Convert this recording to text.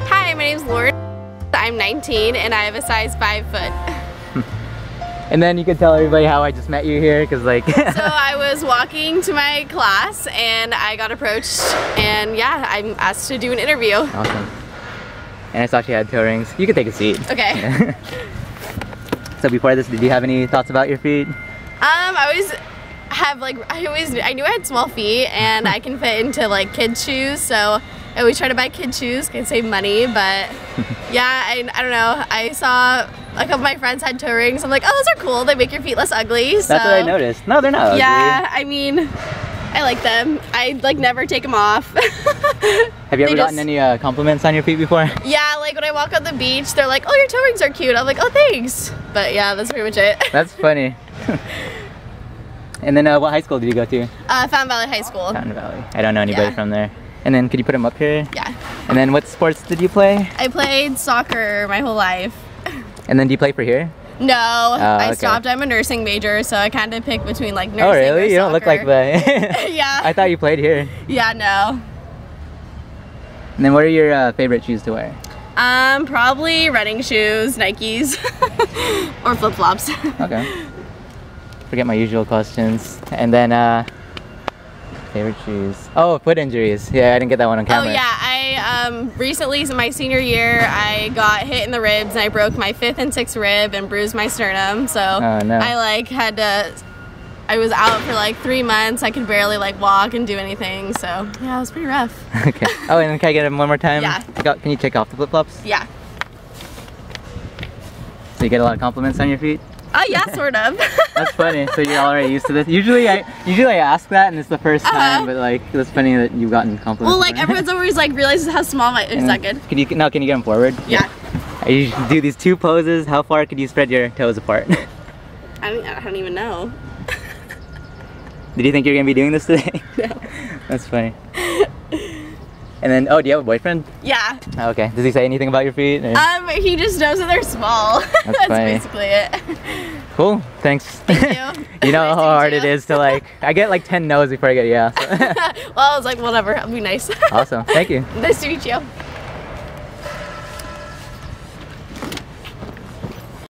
Hi, my name's Lauren. I'm 19 and I have a size 5 foot. And then you can tell everybody how I just met you here, because like... so I was walking to my class and I got approached and yeah, I'm asked to do an interview. Awesome. And I saw she had toe rings. You can take a seat. Okay. so before this, did you have any thoughts about your feet? Um, I always have like, I always, I knew I had small feet and I can fit into like kid shoes, so I always try to buy kid shoes, can save money, but yeah, I, I don't know. I saw a couple of my friends had toe rings. I'm like, oh, those are cool. They make your feet less ugly. So. That's what I noticed. No, they're not Yeah, ugly. I mean, I like them. I like never take them off. Have you ever gotten any uh, compliments on your feet before? yeah, like when I walk on the beach, they're like, oh, your toe rings are cute. I'm like, oh, thanks. But yeah, that's pretty much it. That's funny. and then uh, what high school did you go to? Uh, Fountain Valley High School. Fountain Valley. I don't know anybody Yeah. from there. And then could you put them up here? Yeah. And then what sports did you play? I played soccer my whole life. And then do you play for here? No, I Oh, okay. stopped. I'm a nursing major, so I kind of pick between like nursing oh really? You don't look like that. yeah. I thought you played here. yeah, no. And then what are your uh, favorite shoes to wear? Um, probably running shoes, Nikes, or flip flops. Okay. Forget my usual questions. And then uh favorite shoes. Oh, foot injuries. Yeah, I didn't get that one on camera. Oh yeah, I um, recently, my senior year, I got hit in the ribs and I broke my fifth and sixth rib and bruised my sternum. So Oh, no. I like had to. I was out for like three months. I could barely like walk and do anything. So yeah, it was pretty rough. okay. Oh, and then can I get them one more time? Yeah. Can you take off the flip flops? Yeah. So you get a lot of compliments on your feet? Oh yeah, sort of. That's funny. so you're already used to this. Usually I usually I ask that and it's the 1st time, Uh-huh. but like it's funny that you've gotten compliments. well, like everyone's always like realizes how small my. Is that good? Can you now? Can you get them forward? Yeah. Usually do these two poses. How far could you spread your toes apart? I don't, I don't even know. Did you think you're gonna be doing this today? No. That's funny. And then, oh, do you have a boyfriend? Yeah. Oh, okay. Does he say anything about your feet? or- Um, he just knows that they're small. That's, funny. basically it. cool. Thanks. Thank you. you know Nice how hard meet it you. is to like. I get like ten no's before I get yeah. so- well, I was like, whatever, I'll be nice. awesome. Thank you. nice to meet you.